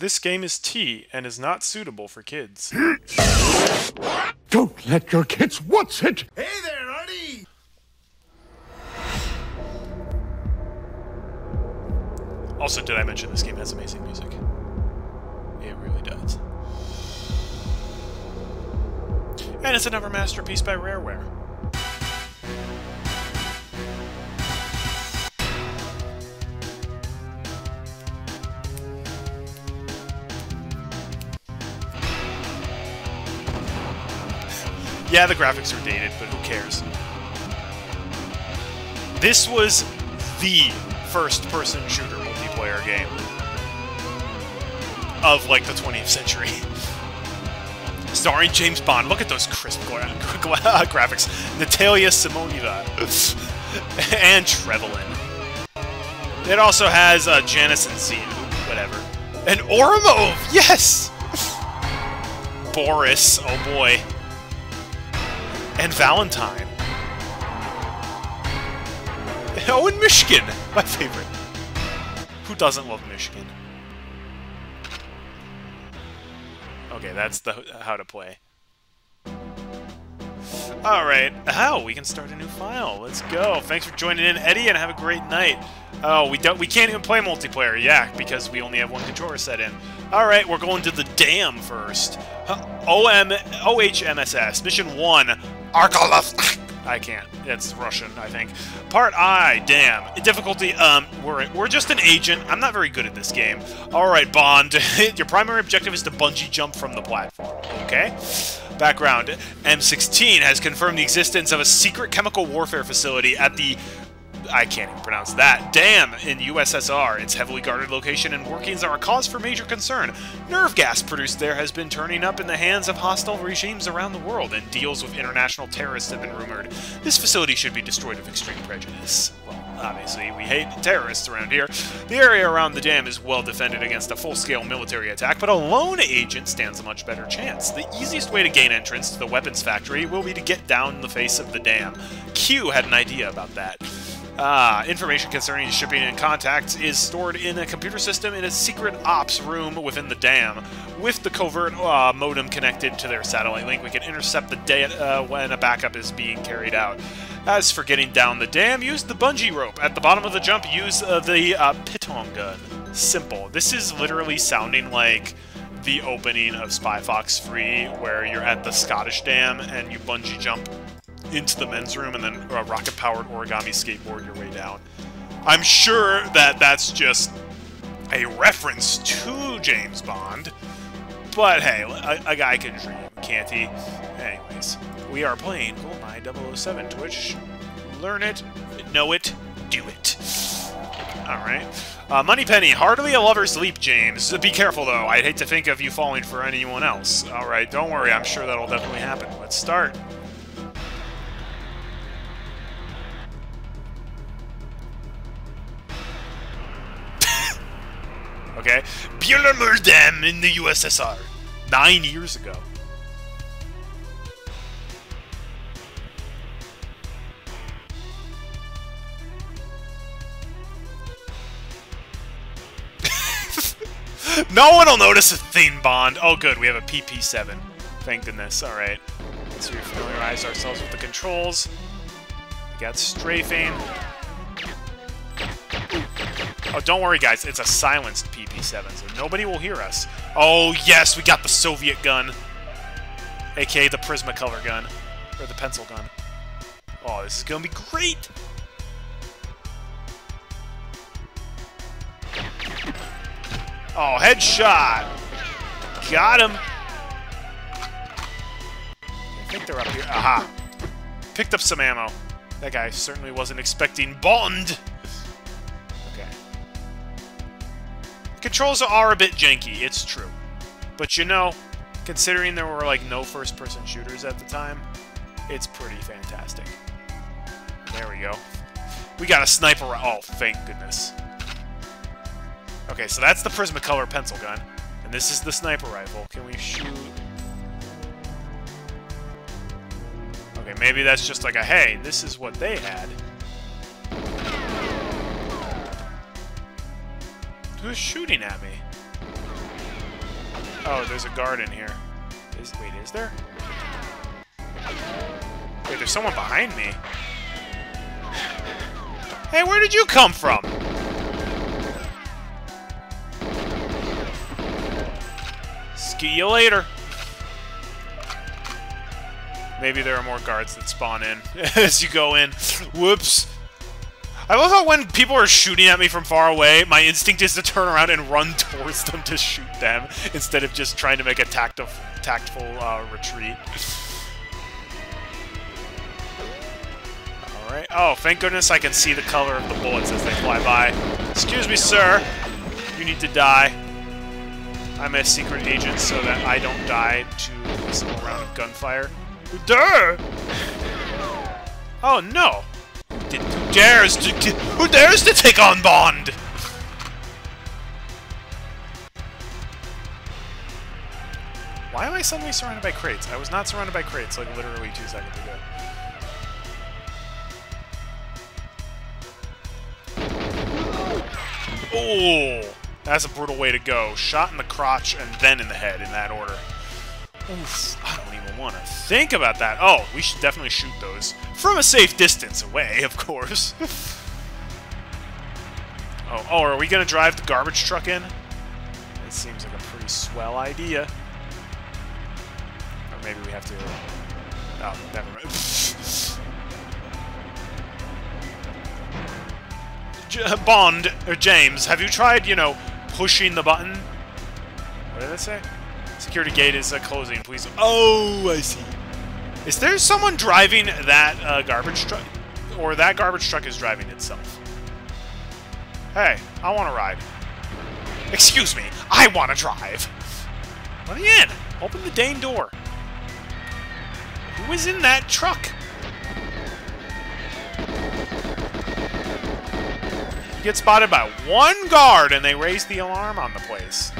This game is T and is not suitable for kids. Don't let your kids watch it! Hey there, Artie! Also, did I mention this game has amazing music? It really does. And it's another masterpiece by Rareware. Yeah, the graphics are dated, but who cares? This was the first-person shooter multiplayer game of, like, the 20th century. Starring James Bond. Look at those crisp gra graphics. Natalya Simonova. and Trevelyan. It also has uh, Janice and Scene, whatever. And Ourumov! Yes! Boris, oh boy. And Valentine. Oh, and Michigan! My favorite. Who doesn't love Michigan? Okay, that's the how to play. Alright, oh, we can start a new file. Let's go. Thanks for joining in, Eddie, and have a great night. Oh, we don't we can't even play multiplayer, yeah, because we only have one controller set in. Alright, we're going to the dam first. OM OHMSS, mission one, Arkolov. I can't. It's Russian, I think. Part I, damn. Difficulty, um, we're, we're just an agent. I'm not very good at this game. Alright, Bond. Your primary objective is to bungee jump from the platform. Okay? Background. MI6 has confirmed the existence of a secret chemical warfare facility at the I can't even pronounce that. Dam in USSR. Its heavily guarded location and workings are a cause for major concern. Nerve gas produced there has been turning up in the hands of hostile regimes around the world, and deals with international terrorists have been rumored. This facility should be destroyed with extreme prejudice. Well, obviously, we hate terrorists around here. The area around the dam is well defended against a full-scale military attack, but a lone agent stands a much better chance. The easiest way to gain entrance to the weapons factory will be to get down the face of the dam. Q had an idea about that. Ah, information concerning shipping and contacts is stored in a computer system in a secret ops room within the dam. With the covert uh, modem connected to their satellite link, we can intercept the data uh, when a backup is being carried out. As for getting down the dam, use the bungee rope. At the bottom of the jump, use uh, the uh, piton gun. Simple. This is literally sounding like the opening of Spy Fox 3, where you're at the Scottish Dam and you bungee jump into the men's room and then a rocket-powered origami skateboard your way down. I'm sure that that's just a reference to James Bond, but hey, a, a guy can dream, can't he? Anyways, we are playing GoldenEye 007 Twitch. Learn it, know it, do it. Alright. Uh, Moneypenny, hardly a lover's leap, James. Be careful, though. I'd hate to think of you falling for anyone else. Alright, don't worry. I'm sure that'll definitely happen. Let's start. Okay? Byelomorye Dam in the USSR. Nine years ago. no one will notice a thing, Bond. Oh, good. We have a PP7. Thank goodness. All right. Let's familiarize ourselves with the controls. We got strafing. Oh, don't worry, guys. It's a silenced PP7, so nobody will hear us. Oh, yes, we got the Soviet gun. A.K.A. the Prismacolor gun. Or the pencil gun. Oh, this is to be great! Oh, headshot! Got him! I think they're up here. Aha! Picked up some ammo. That guy certainly wasn't expecting Bond! Controls are a bit janky, it's true. But you know, considering there were like no first-person shooters at the time, it's pretty fantastic. There we go. We got a sniper. Oh, thank goodness. Okay, so that's the Prismacolor pencil gun. And this is the sniper rifle. Can we shoot... Okay, maybe that's just like a, hey, this is what they had. Who's shooting at me? Oh, there's a guard in here. Is, wait, is there? Wait, there's someone behind me. Hey, where did you come from? See you later. Maybe there are more guards that spawn in as you go in. Whoops. I love how when people are shooting at me from far away, my instinct is to turn around and run towards them to shoot them instead of just trying to make a tactful, tactful uh, retreat. Alright. Oh, thank goodness I can see the color of the bullets as they fly by. Excuse me, sir. You need to die. I'm a secret agent so that I don't die to a single round of gunfire. Duh! Oh, no. Who dares to who dares to take on Bond? Why am I suddenly surrounded by crates? I was not surrounded by crates like literally two seconds ago. Oh, that's a brutal way to go. Shot in the crotch and then in the head in that order. Oof, want to think about that. Oh, we should definitely shoot those. From a safe distance away, of course. oh, oh, are we going to drive the garbage truck in? It seems like a pretty swell idea. Or maybe we have to... Oh, never mind. J uh, Bond, or James, have you tried, you know, pushing the button? What did it say? Security gate is uh, closing, please. Oh, I see. Is there someone driving that uh, garbage truck? Or that garbage truck is driving itself? Hey, I want to ride. Excuse me, I want to drive. Let me in. Open the Dane door. Who is in that truck? You get spotted by one guard and they raise the alarm on the place.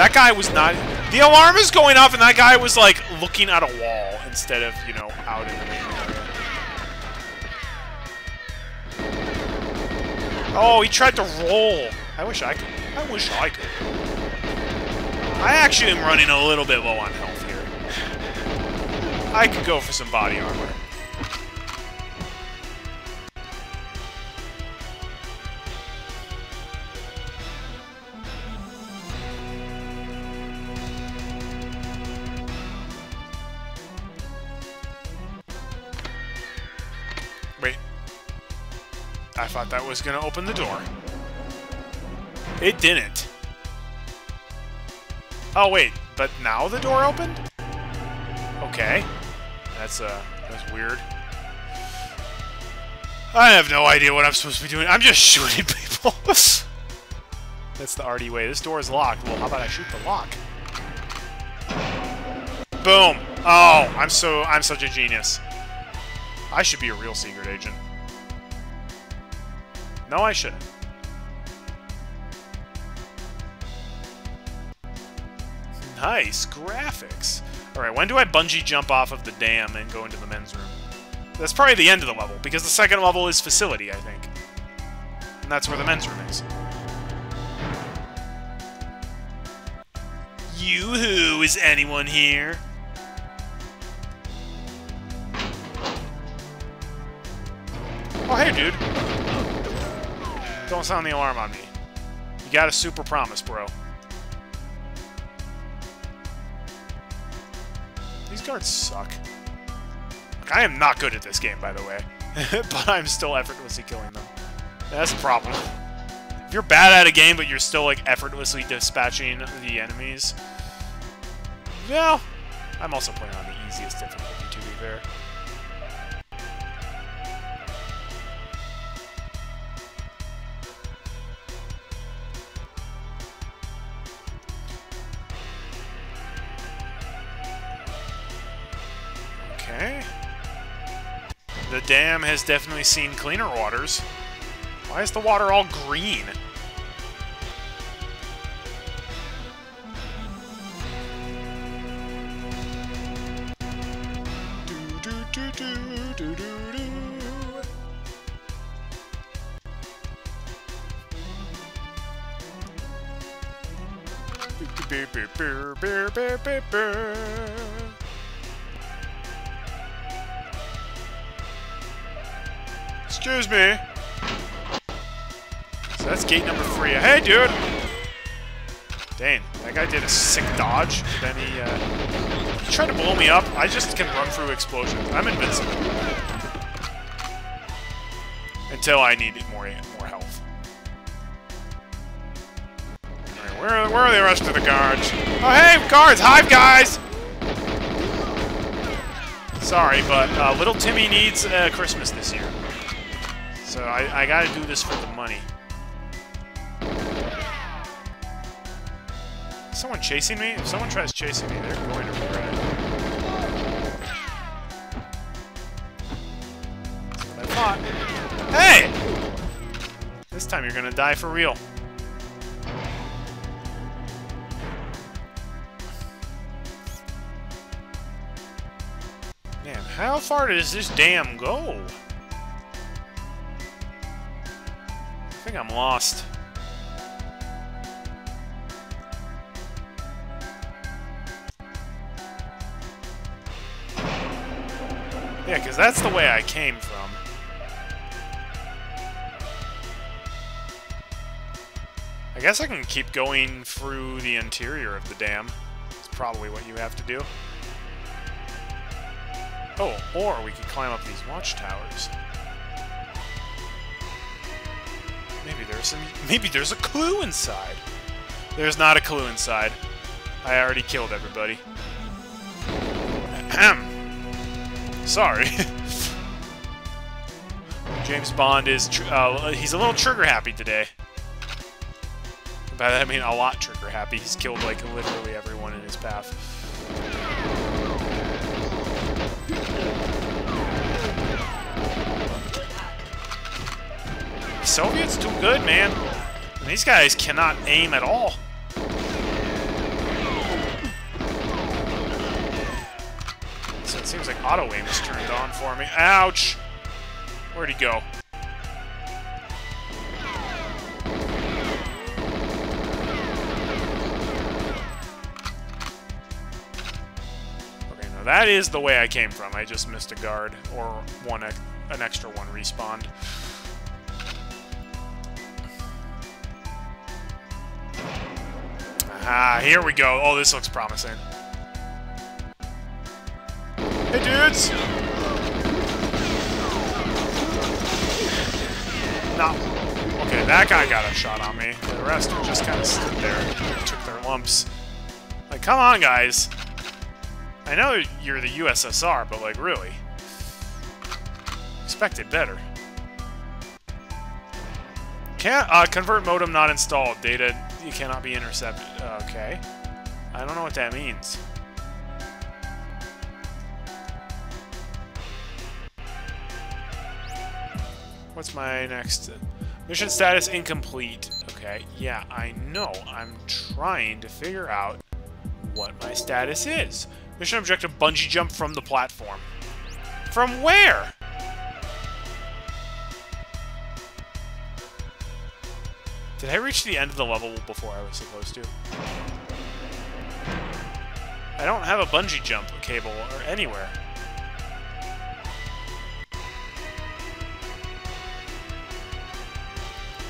That guy was not... The alarm is going off and that guy was, like, looking at a wall instead of, you know, out in the main. Oh, he tried to roll. I wish I could. I wish I could. I actually am running a little bit low on health here. I could go for some body armor. I thought that was going to open the door. It didn't. Oh, wait. But now the door opened? Okay. That's, uh, that's weird. I have no idea what I'm supposed to be doing. I'm just shooting people. that's the arty way. This door is locked. Well, how about I shoot the lock? Boom. Oh, I'm so, I'm such a genius. I should be a real secret agent. No, I shouldn't. Nice graphics. Alright, when do I bungee jump off of the dam and go into the men's room? That's probably the end of the level, because the second level is facility, I think. And that's where the men's room is. Yoo-hoo, is anyone here? Oh, hey, dude. Don't sound the alarm on me. You got a super promise, bro. These guards suck. I am not good at this game, by the way. but I'm still effortlessly killing them. That's a problem. If you're bad at a game, but you're still, like, effortlessly dispatching the enemies... Well, I'm also playing on the easiest difficulty, to be fair. The dam has definitely seen cleaner waters. Why is the water all green? Me. So that's gate number three. Hey, dude! Dang, that guy did a sick dodge. Then he, uh, he tried to blow me up. I just can run through explosions. I'm invincible. Until I need more, more health. Where, where are the rest of the guards? Oh, hey, guards! Hive, guys! Sorry, but uh, little Timmy needs uh, Christmas this year. So I, I gotta do this for the money. Is someone chasing me? If someone tries chasing me, they're going to regret it. Hey! This time you're gonna die for real. Man, how far does this dam go? Think I'm lost. Yeah, because that's the way I came from. I guess I can keep going through the interior of the dam. It's probably what you have to do. Oh, or we could climb up these watchtowers. Maybe there's some. Maybe there's a clue inside. There's not a clue inside. I already killed everybody. Ahem. Sorry. James Bond is. Uh, he's a little trigger happy today. By that I mean a lot trigger happy. He's killed like literally everyone in his path. Soviets too good, man. And these guys cannot aim at all. So it seems like auto aim is turned on for me. Ouch! Where'd he go? Okay, now that is the way I came from. I just missed a guard, or one an extra one respawned. Ah, here we go. Oh, this looks promising. Hey, dudes! No. Okay, that guy got a shot on me. The rest just kind of stood there and took their lumps. Like, come on, guys. I know you're the USSR, but, like, really. Expected better. Can't, uh, covert modem not installed. Data you cannot be intercepted. Okay. I don't know what that means. What's my next? Mission status incomplete. Okay, yeah, I know. I'm trying to figure out what my status is. Mission objective, bungee jump from the platform. From where? Did I reach the end of the level before I was supposed to? I don't have a bungee jump cable or anywhere.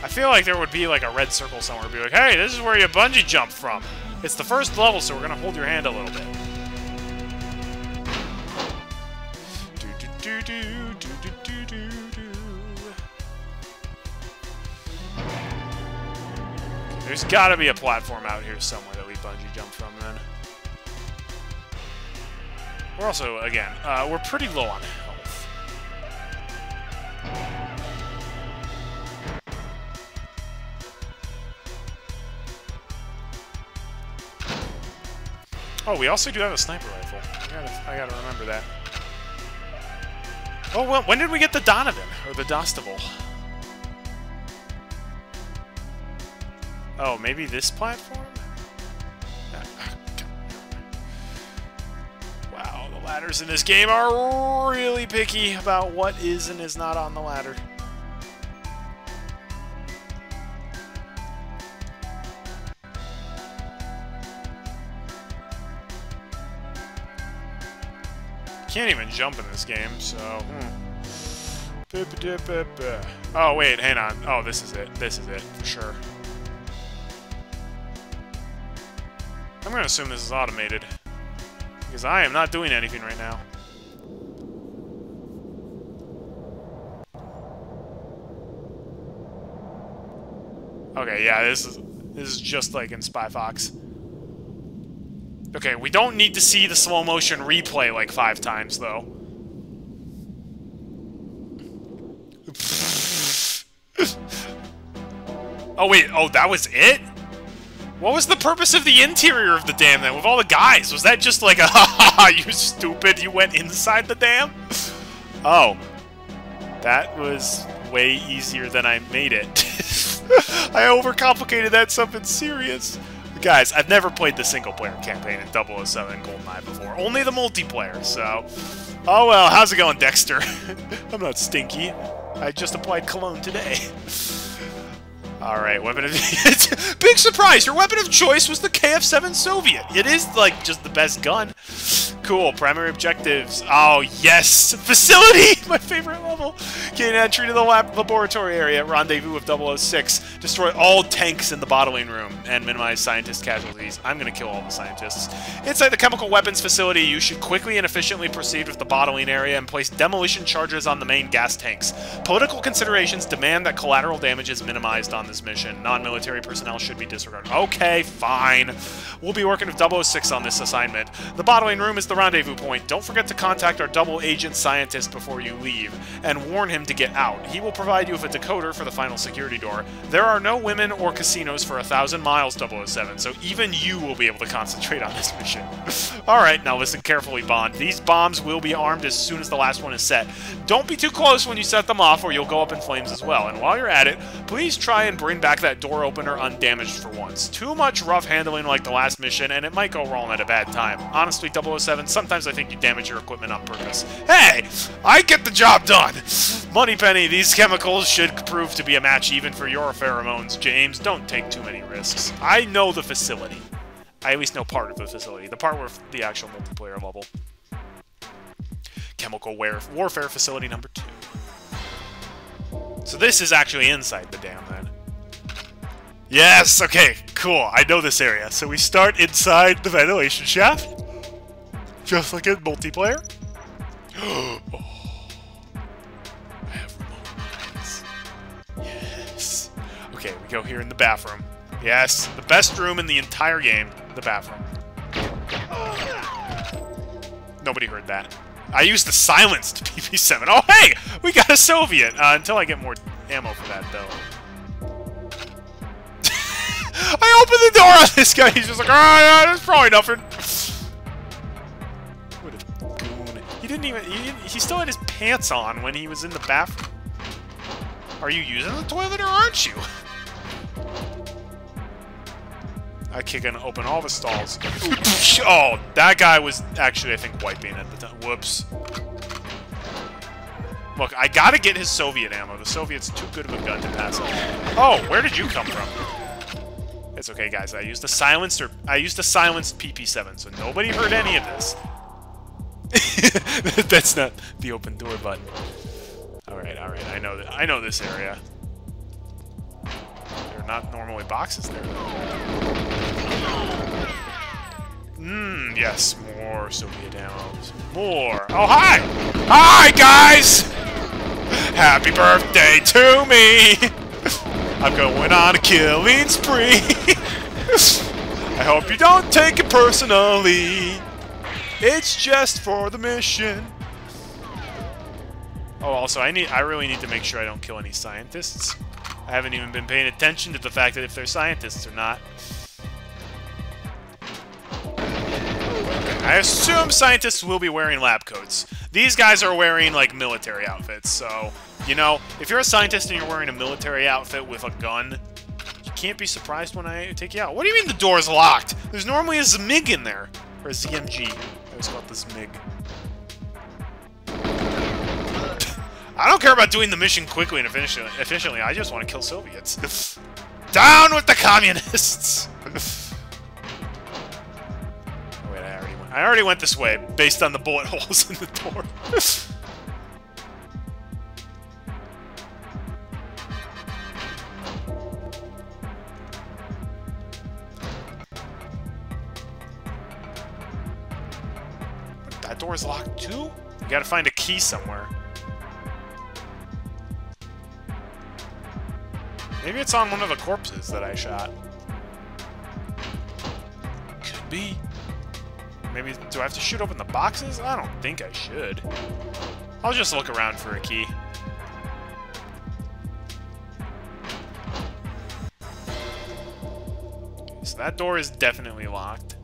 I feel like there would be like a red circle somewhere be like, hey, this is where you bungee jump from. It's the first level, so we're gonna hold your hand a little bit. There's gotta be a platform out here somewhere that we bungee jump from then. We're also, again, uh, we're pretty low on health. Oh, we also do have a sniper rifle. I gotta, I gotta remember that. Oh, well, when did we get the Donovan? Or the Dostable? Oh, maybe this platform? Ah, wow, the ladders in this game are really picky about what is and is not on the ladder. Can't even jump in this game, so... Hmm. Oh, wait, hang on. Oh, this is it. This is it, for sure. I'm gonna assume this is automated. Because I am not doing anything right now. Okay, yeah, this is this is just like in Spy Fox. Okay, we don't need to see the slow motion replay like five times though. oh wait, oh that was it? What was the purpose of the interior of the dam then, with all the guys? Was that just like a ha ha ha, you stupid, you went inside the dam? Oh. That was way easier than I made it. I overcomplicated that something serious. Guys, I've never played the single-player campaign in 007 GoldenEye before. Only the multiplayer, so... Oh well, how's it going, Dexter? I'm not stinky. I just applied cologne today. Alright, weapon of... Big surprise! Your weapon of choice was the KF-7 Soviet! It is, like, just the best gun. Cool, primary objectives. Oh, yes! Facility! My favorite level! Gain entry to the lab laboratory area, rendezvous with 006. Destroy all tanks in the bottling room, and minimize scientist casualties. I'm gonna kill all the scientists. Inside the chemical weapons facility, you should quickly and efficiently proceed with the bottling area and place demolition charges on the main gas tanks. Political considerations demand that collateral damage is minimized on this mission. Non-military personnel should be disregarded. Okay, fine. We'll be working with 006 on this assignment. The bottling room is the rendezvous point. Don't forget to contact our double agent scientist before you leave, and warn him to get out. He will provide you with a decoder for the final security door. There are no women or casinos for a thousand miles, 007, so even you will be able to concentrate on this mission. Alright, now listen carefully, Bond. These bombs will be armed as soon as the last one is set. Don't be too close when you set them off, or you'll go up in flames as well. And while you're at it, please try and bring back that door opener undamaged for once. Too much rough handling like the last mission, and it might go wrong at a bad time. Honestly, 007, sometimes I think you damage your equipment on purpose. Hey! I get the job done! Moneypenny, these chemicals should prove to be a match even for your pheromones, James. Don't take too many risks. I know the facility. I at least know part of the facility. The part where the actual multiplayer level. Chemical warfare facility number two. So this is actually inside the dam, then. Yes! Okay, cool. I know this area. So we start inside the ventilation shaft. Just like in multiplayer. oh. I have remote Yes. Okay, we go here in the bathroom. Yes, the best room in the entire game, the bathroom. Nobody heard that. I used the silenced PP-7. Oh, hey! We got a Soviet! Uh, until I get more ammo for that, though. I opened the door on this guy. He's just like, ah, oh, yeah, there's probably nothing. Didn't even... He, he still had his pants on when he was in the bathroom. Are you using the toilet or aren't you? I kick and open all the stalls. oh, that guy was actually, I think, wiping at the time. Whoops. Look, I gotta get his Soviet ammo. The Soviet's too good of a gun to pass up. Oh, where did you come from? It's okay, guys. I used a silenced or I used a silenced PP7, so nobody heard any of this. That's not the open door button. All right, all right. I know that. I know this area. There are not normally boxes there. Mmm, yes, more Soviet ammo. More. Oh, hi! Hi, guys! Happy birthday to me! I'm going on a killing spree! I hope you don't take it personally. It's just for the mission. Oh, also, I need I really need to make sure I don't kill any scientists. I haven't even been paying attention to the fact that if they're scientists or not. I assume scientists will be wearing lab coats. These guys are wearing, like, military outfits, so, you know, if you're a scientist and you're wearing a military outfit with a gun, you can't be surprised when I take you out. What do you mean the door's locked? There's normally a ZMIG in there. Or a ZMG. It the ZMIG. I don't care about doing the mission quickly and efficiently. efficiently. I just want to kill Soviets. Down with the communists! Wait, I already went I already went this way based on the bullet holes in the door. That door's locked too? You gotta find a key somewhere. Maybe it's on one of the corpses that I shot. Could be. Maybe, do I have to shoot open the boxes? I don't think I should. I'll just look around for a key. So that door is definitely locked.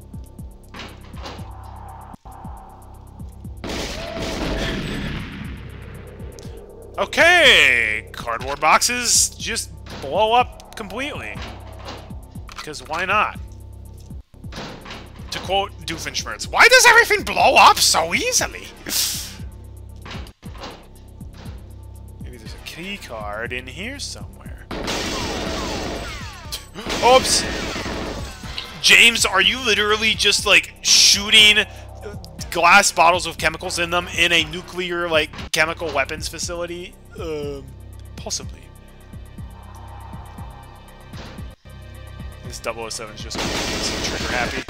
Okay! Cardboard boxes just blow up completely. Because why not? To quote Doofenshmirtz, why does everything blow up so easily? Maybe there's a key card in here somewhere. Oops! James, are you literally just, like, shooting glass bottles with chemicals in them in a nuclear, like, chemical weapons facility? Um, possibly. This 007 is just trigger happy.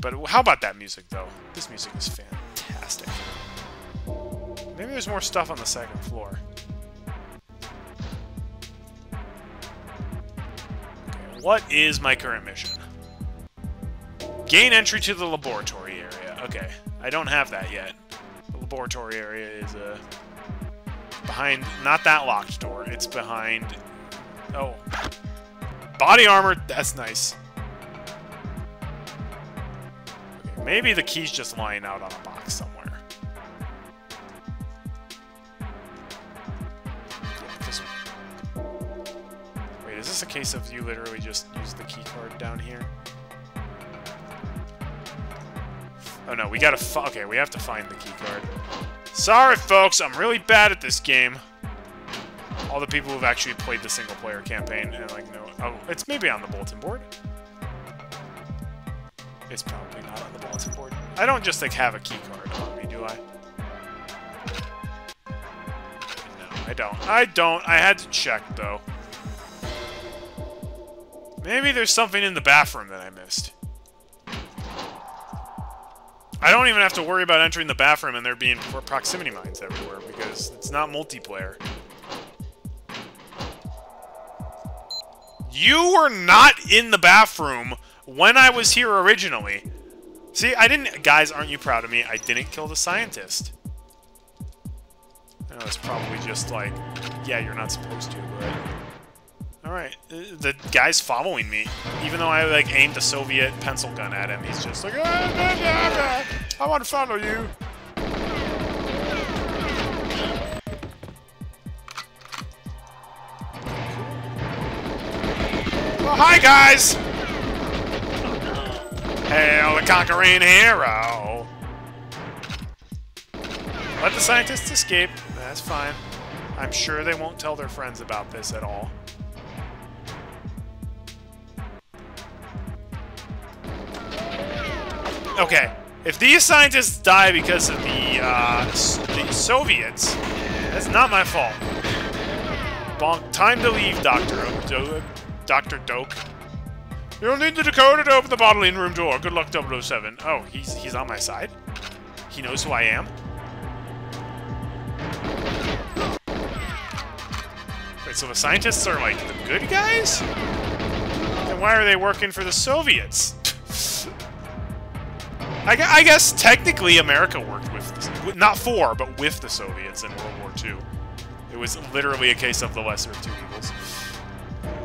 But how about that music, though? This music is fantastic. Maybe there's more stuff on the second floor. What is my current mission? Gain entry to the laboratory area. Okay, I don't have that yet. The laboratory area is, uh... Behind... Not that locked door. It's behind... Oh. Body armor! That's nice. Okay, maybe the key's just lying out on a box somewhere. Wait, is this a case of you literally just use the key card down here? Oh no, we gotta okay, we have to find the key card. Sorry folks, I'm really bad at this game. All the people who've actually played the single player campaign and like no oh it's maybe on the bulletin board. It's probably not on the bulletin board. I don't just like have a key card on me, do I? No, I don't. I don't. I had to check though. Maybe there's something in the bathroom that I missed. I don't even have to worry about entering the bathroom and there being proximity mines everywhere because it's not multiplayer. You were not in the bathroom when I was here originally. See, I didn't... Guys, aren't you proud of me? I didn't kill the scientist. I know it's probably just like, yeah, you're not supposed to, but... Alright, uh, the guy's following me. Even though I, like, aimed a Soviet pencil gun at him, he's just like, ah, I want to follow you. Oh, hi, guys! Hail the conquering hero! Let the scientists escape. That's fine. I'm sure they won't tell their friends about this at all. Okay, if these scientists die because of the, uh, the Soviets, that's not my fault. Bonk. Time to leave, Doctor Do Dr. Doak. You'll need the decoder to open the bottling room door. Good luck, 007. Oh, he's, he's on my side? He knows who I am? Wait, so the scientists are, like, the good guys? Then why are they working for the Soviets? I, I, guess technically America worked with, not for, but with the Soviets in World War II. It was literally a case of the lesser of two evils.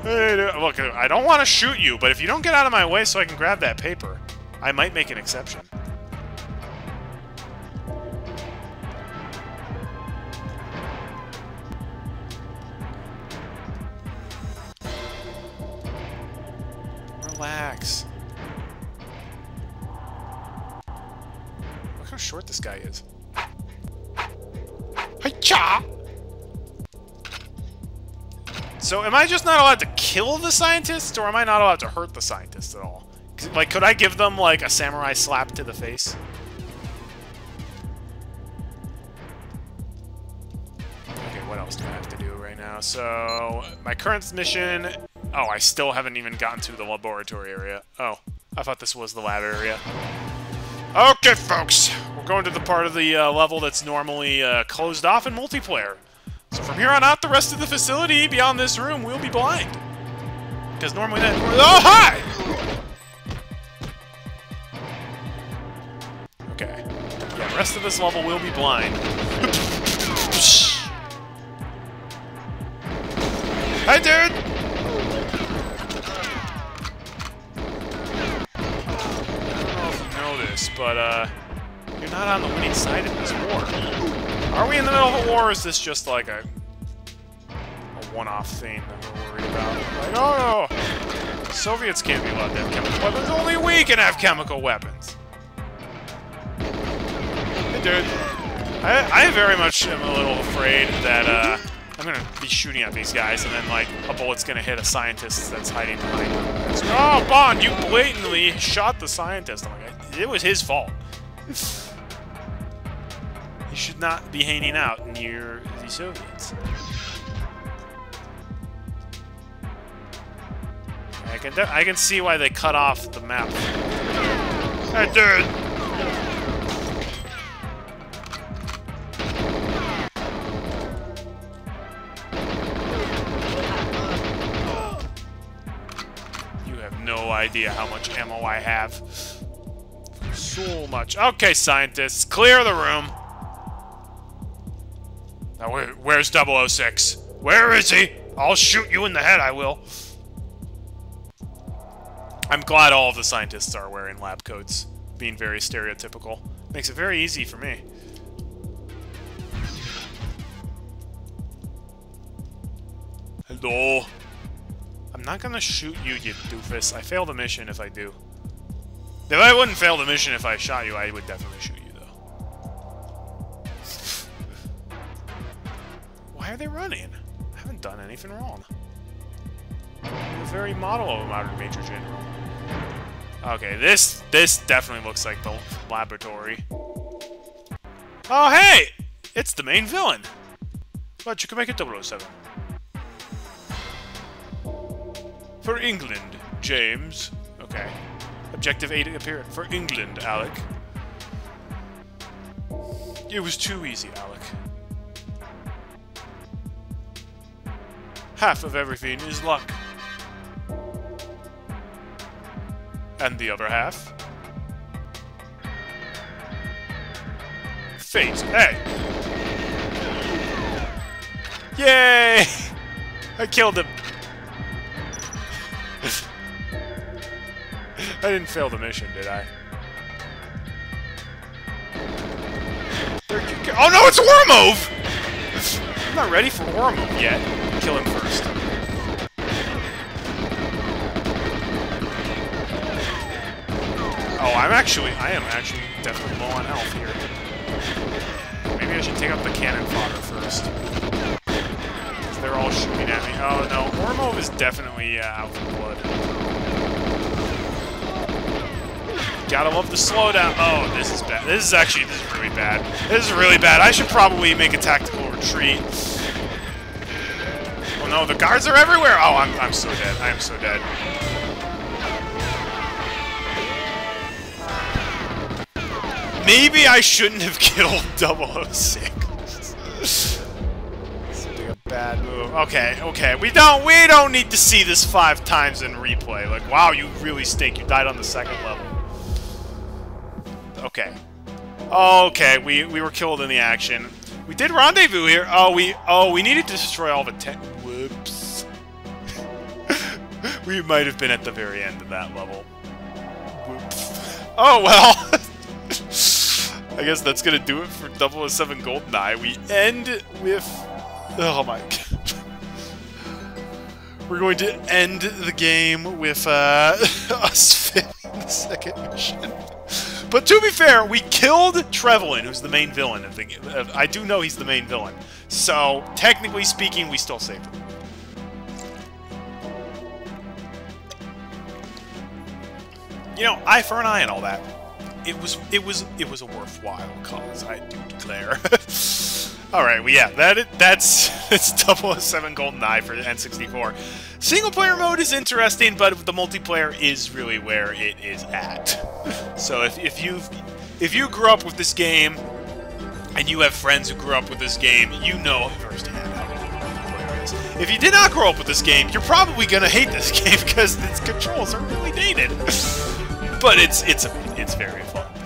Look, I don't want to shoot you, but if you don't get out of my way so I can grab that paper, I might make an exception. Relax. How short this guy is. Hey-cha! So am I just not allowed to kill the scientists, or am I not allowed to hurt the scientists at all? Like, could I give them, like, a samurai slap to the face? Okay, what else do I have to do right now? So, my current mission... Oh, I still haven't even gotten to the laboratory area. Oh, I thought this was the lab area. Okay, folks, going to the part of the uh, level that's normally uh, closed off in multiplayer. So from here on out, the rest of the facility beyond this room will be blind. Because normally that... Oh, hi! Okay. Yeah, rest of this level will be blind. Hi, dude! Know this, but uh, you're not on the winning side of this war. Are we in the middle of a war, or is this just like a, a one-off thing that we're worried about? Like, oh no! Soviets can't be allowed to have chemical weapons, only we can have chemical weapons! Hey, dude. I, I very much am a little afraid that, uh, I'm gonna be shooting at these guys, and then, like, a bullet's gonna hit a scientist that's hiding behind them. oh, Bond, you blatantly shot the scientist. I'm like, it was his fault. Should not be hanging out near the Soviets. I can I can see why they cut off the map. Hey, dude! You have no idea how much ammo I have so much. Okay, scientists, clear the room. Now, where, where's 006? Where is he? I'll shoot you in the head, I will. I'm glad all of the scientists are wearing lab coats, being very stereotypical. Makes it very easy for me. Hello? I'm not gonna shoot you, you doofus. I fail the mission if I do. If I wouldn't fail the mission if I shot you, I would definitely shoot you, Why are they running? I haven't done anything wrong. The very model of a modern Major General. Okay, this this definitely looks like the laboratory. Oh, hey! It's the main villain! But you can make it 007. For England, James. Okay. Objective 8 appear for England, Alec. It was too easy, Alec. Half of everything is luck. And the other half? Fate. Hey! Yay! I killed him. I didn't fail the mission, did I? Oh no, it's Wormhole! I'm not ready for Wormhole yet. Kill him I'm actually, I am actually definitely low on health here. Maybe I should take out the cannon fodder first. They're all shooting at me. Oh no, Wormhole is definitely uh, out for blood. Gotta love the slowdown. Oh, this is bad. This is actually, this is really bad. This is really bad. I should probably make a tactical retreat. Oh no, the guards are everywhere! Oh, I'm, I'm so dead. I am so dead. Maybe I shouldn't have killed 006. bad move. Okay, okay. We don't we don't need to see this five times in replay. Like, wow, you really stink. You died on the second level. Okay. Okay, we, we were killed in the action. We did rendezvous here. Oh, we oh we needed to destroy all the tech. Whoops. we might have been at the very end of that level. Whoops. Oh well. I guess that's gonna do it for 007 Goldeneye. We end with... Oh my... We're going to end the game with uh, us failing the second mission. But to be fair, we killed Trevelyan, who's the main villain of the game. Uh, I do know he's the main villain. So, technically speaking, we still saved him. You know, eye for an eye and all that. It was it was it was a worthwhile cause, I do declare. all right, well, yeah, that that's it's 007 GoldenEye for the N64. Single player mode is interesting, but the multiplayer is really where it is at. So if if you if you grew up with this game and you have friends who grew up with this game, you know firsthand. If you did not grow up with this game, you're probably gonna hate this game because its controls are really dated. But it's it's it's very fun.